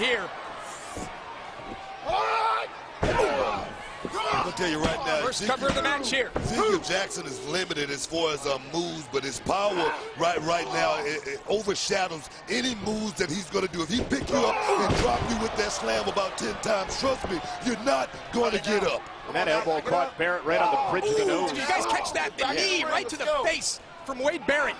here. I'm gonna tell you right now. First cover of the match here. Ezekiel Jackson is limited as far as um, moves, but his power right right now it, it overshadows any moves that he's gonna do. If he pick you up and drop you with that slam about 10 times, trust me, you're not gonna get up. And that elbow caught Barrett right on the bridge of the nose. Did you guys catch that? The knee right to the face from Wade Barrett.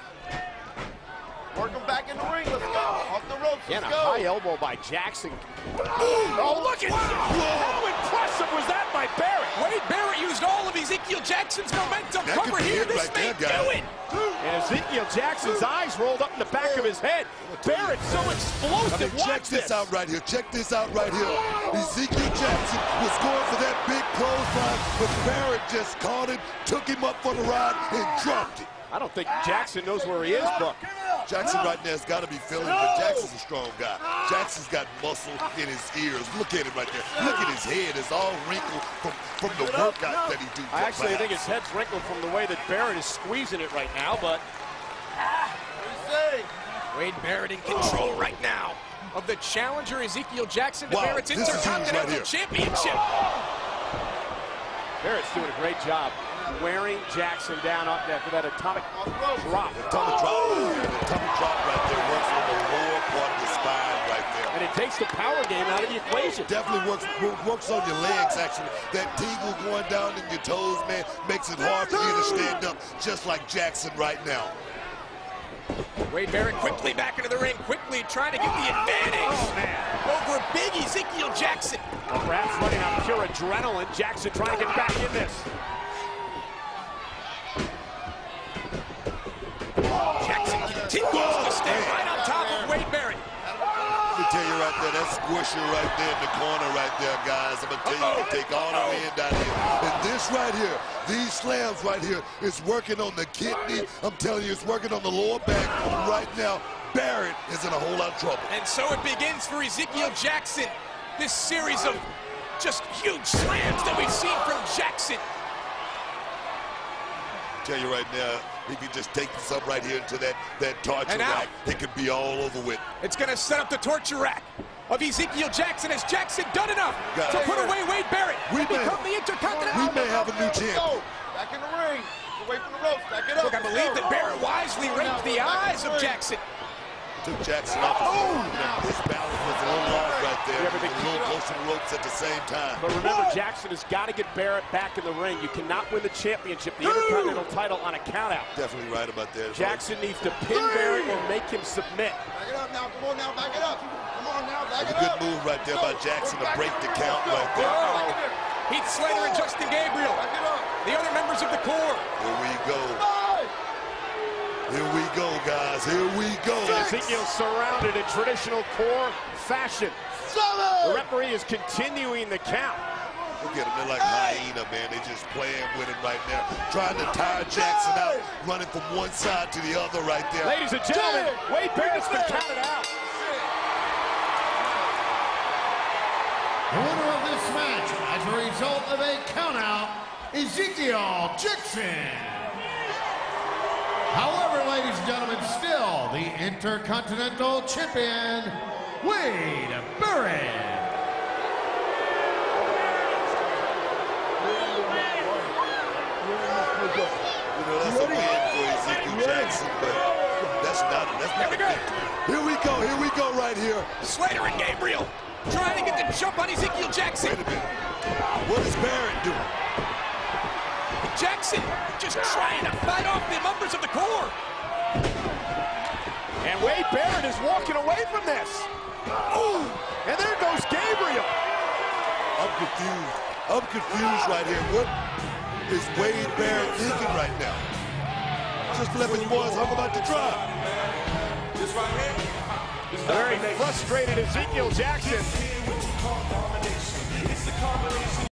Work him back in the ring. Let's go. Off the ropes. Let's a go. high elbow by Jackson. Oh, look at that. How impressive was that by Barrett? Wade Barrett used all of Ezekiel Jackson's momentum. That Cover here. it This right may do it. And Ezekiel Jackson's eyes rolled up in the back of his head. Barrett so I explosive. mean, check Watch this out right here. Check this out right here. Ezekiel Jackson was going for that big clothesline, but Barrett just caught him, took him up for the ride, and dropped it. I don't think Jackson knows where he is, Buck. Jackson right now has got to be feeling it, but Jackson's a strong guy. Jackson's got muscle in his ears. Look at him right there. Look at his head. It's all wrinkled from, from the workout that he do. I actually I think his head's wrinkled from the way that Barrett is squeezing it right now, but Say. Wade Barrett in oh. control right now of the challenger Ezekiel Jackson to Wow, Barrett's this is huge Intercontinental right. Championship. Barrett's doing a great job wearing Jackson down up after that atomic drop. Tummy drop. The tummy drop right there works on the lower part of the spine right there. And it takes the power game out of the equation. Definitely works works on your legs, actually. That tingle going down in your toes, man, makes it hard for you to stand up, just like Jackson right now. Wade Barrett quickly back into the ring, quickly trying to get the advantage Oh, man. over big Ezekiel Jackson. Perhaps running on pure adrenaline. Jackson trying to get back in this. Me tell you right there, that squisher right there in the corner right there, guys. I'm gonna tell you, can take all the wind out of here. And this right here, these slams right here, is working on the kidney. I'm telling you, it's working on the lower back. Right now, Barrett is in a whole lot of trouble. And so it begins for Ezekiel Jackson. This series of just huge slams that we've seen from Jackson. tell you right now, he can just take this up right here into that, that torture And out. rack. It could be all over with. It's going to set up the torture rack of Ezekiel Jackson. Has Jackson done enough Got to it. put away Wade Barrett We and may- become the Intercontinental? We may have a new Let's champion. go. Back in the ring. Away from the ropes. Back it up. Look, I believe that Barrett wisely raped the eyes of Jackson. Took Jackson off his, Oh! his balance was a little off right there. Yeah, but they a little close to the ropes at the same time. But remember, Jackson has got to get Barrett back in the ring. You cannot win the championship, the Intercontinental title, on a countout. Definitely right about that. Jackson needs to pin Barrett or make him submit. Back it up now. Come on now. Back it up. Come on now. Back A it good move right there by Jackson to break the count right there. Oh, Heath Slater and Justin Gabriel, Back it up. the other members of the Corre. Here we go. Five. Here we go, guys. Here we go. Ezekiel surrounded in traditional Corre fashion. The referee is continuing the count. Look at them. They're like hyena, man. They're just playing with him right now. Trying to tire Jackson out. Running from one side to the other right there. Ladies and gentlemen, Wade Barrett's been counted out. The winner of this match, as a result of a countout, Ezekiel Jackson. However, ladies and gentlemen, still the Intercontinental Champion, Wade Barrett. Victory. Here we go. Here we go right here. Slater and Gabriel trying to get the jump on Ezekiel Jackson. What is Barrett doing? Jackson just trying to fight off the members of the Corre. And Wade Barrett is walking away from this. Ooh, and there goes Gabriel. I'm confused. I'm confused right here. What is Wade Barrett thinking right now? Just let his boys hung about to drop. This right here. Very frustrated Ezekiel Jackson.